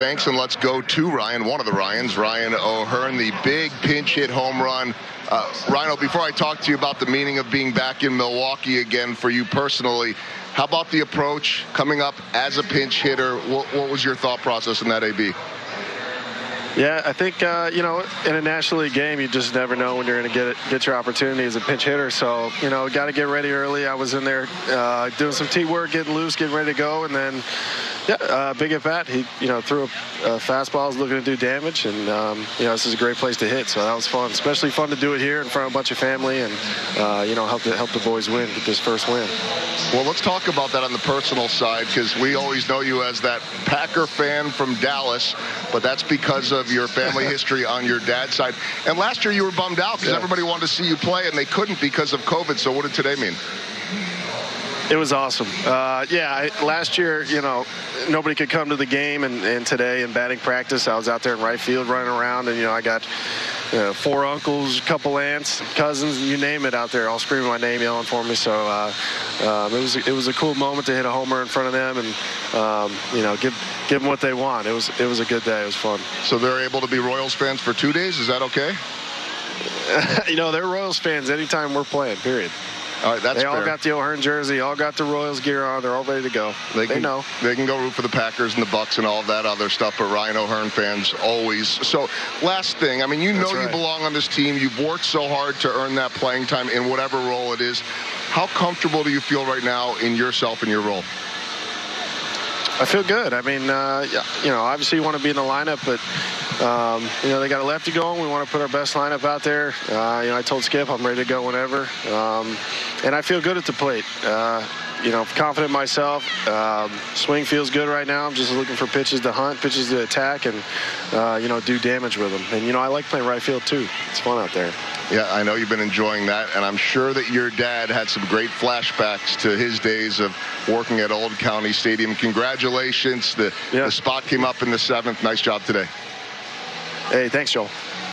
Thanks, and let's go to Ryan, one of the Ryans, Ryan O'Hearn, the big pinch hit home run. Uh, Rhino, before I talk to you about the meaning of being back in Milwaukee again for you personally, how about the approach coming up as a pinch hitter? What, what was your thought process in that AB? Yeah, I think uh, you know in a National League game, you just never know when you're going to get it, get your opportunity as a pinch hitter. So you know, got to get ready early. I was in there uh, doing some tee work, getting loose, getting ready to go, and then yeah, uh, big at bat. He you know threw a, a fastball, was looking to do damage, and um, you know this is a great place to hit. So that was fun, especially fun to do it here in front of a bunch of family, and uh, you know help the, help the boys win, get this first win. Well, let's talk about that on the personal side because we always know you as that Packer fan from Dallas, but that's because of your family history on your dad's side. And last year you were bummed out because Yeah. everybody wanted to see you play and they couldn't because of COVID. So what did today mean? It was awesome. Uh, yeah, I, last year, you know, nobody could come to the game, and, and today in batting practice, I was out there in right field running around, and you know, I got you know, four uncles, a couple aunts, cousins, you name it, out there, all screaming my name, yelling for me. So uh, um, it was it was a cool moment to hit a homer in front of them, and um, you know, give give them what they want. It was it was a good day. It was fun. So they're able to be Royals fans for two days. Is that okay? you know, they're Royals fans anytime we're playing. Period. All right, that's they all got the O'Hearn jersey, all got the Royals gear on. They're all ready to go. They, can, know. They can go root for the Packers and the Bucks and all that other stuff, but Ryan O'Hearn fans always. So, last thing, I mean, you know That's you belong on this team. You've worked so hard to earn that playing time in whatever role it is. How comfortable do you feel right now in yourself and your role? I feel good. I mean, uh, you know, obviously you want to be in the lineup, but um, you know they got a lefty going. We want to put our best lineup out there. Uh, you know, I told Skip I'm ready to go whenever, um, and I feel good at the plate. Uh, you know, confident myself. Um, swing feels good right now. I'm just looking for pitches to hunt, pitches to attack, and uh, you know, do damage with them. And you know, I like playing right field too. It's fun out there. Yeah, I know you've been enjoying that, and I'm sure that your dad had some great flashbacks to his days of working at Old County Stadium. Congratulations. The, Yeah. the spot came up in the seventh. Nice job today. Hey, thanks, Joel.